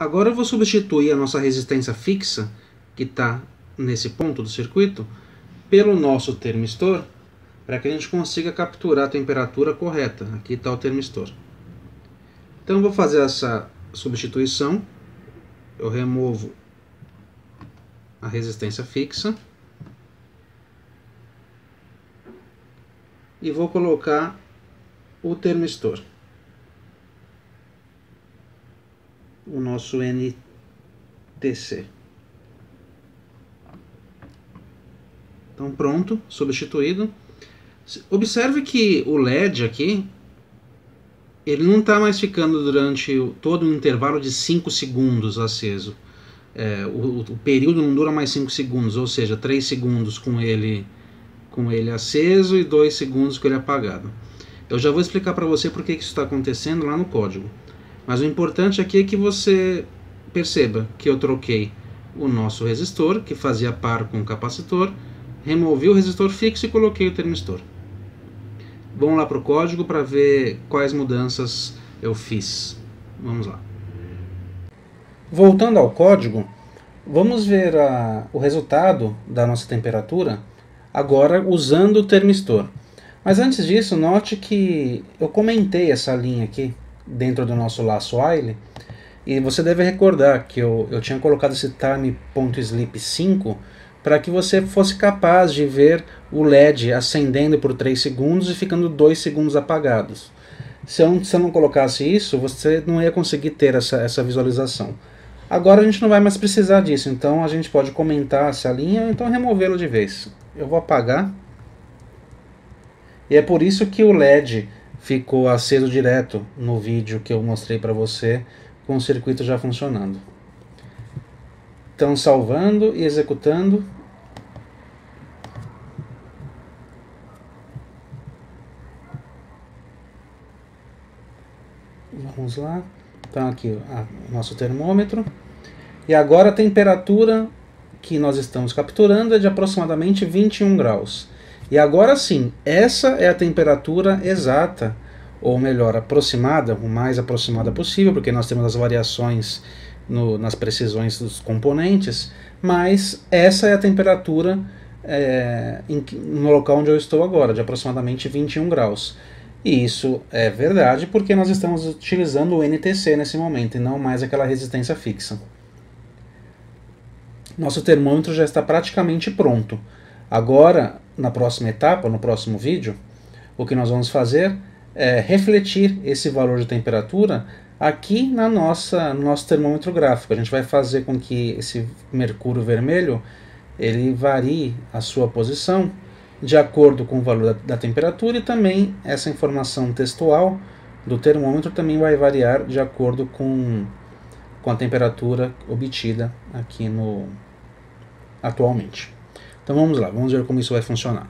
Agora eu vou substituir a nossa resistência fixa, que está nesse ponto do circuito, pelo nosso termistor, para que a gente consiga capturar a temperatura correta. Aqui está o termistor. Então eu vou fazer essa substituição. Eu removo a resistência fixa. E vou colocar o termistor. O nosso NTC. Então pronto, substituído. Observe que o LED aqui, ele não está mais ficando durante todo o intervalo de 5 segundos aceso. É, o, o, período não dura mais 5 segundos, ou seja, 3 segundos com ele, com ele aceso e 2 segundos com ele apagado. Eu já vou explicar para você por que isso está acontecendo lá no código. Mas o importante aqui é que você perceba que eu troquei o nosso resistor, que fazia par com o capacitor, removi o resistor fixo e coloquei o termistor. Vamos lá para o código para ver quais mudanças eu fiz. Vamos lá. Voltando ao código, vamos ver a, o resultado da nossa temperatura agora usando o termistor. Mas antes disso, note que eu comentei essa linha aqui dentro do nosso laço while. E você deve recordar que eu, eu tinha colocado esse time.sleep 5 para que você fosse capaz de ver o LED acendendo por 3 segundos e ficando 2 segundos apagados. Se eu, se eu não colocasse isso, você não ia conseguir ter essa, essa visualização. Agora a gente não vai mais precisar disso, então a gente pode comentar essa linha ou então removê-lo de vez. Eu vou apagar. E é por isso que o LED ficou aceso direto no vídeo que eu mostrei para você com o circuito já funcionando. Então salvando e executando. Vamos lá. Então aqui o nosso termômetro. E agora a temperatura que nós estamos capturando é de aproximadamente 21 graus. E agora sim, essa é a temperatura exata, ou melhor, aproximada, o mais aproximada possível, porque nós temos as variações no, nas precisões dos componentes, mas essa é a temperatura é, em, no local onde eu estou agora, de aproximadamente 21 graus. E isso é verdade porque nós estamos utilizando o NTC nesse momento e não mais aquela resistência fixa. Nosso termômetro já está praticamente pronto. Agora, na próxima etapa, no próximo vídeo, o que nós vamos fazer é refletir esse valor de temperatura aqui na nossa, no nosso termômetro gráfico. A gente vai fazer com que esse mercúrio vermelho ele varie a sua posição de acordo com o valor da, da temperatura e também essa informação textual do termômetro também vai variar de acordo com, com a temperatura obtida aqui no atualmente. Então vamos lá, vamos ver como isso vai funcionar.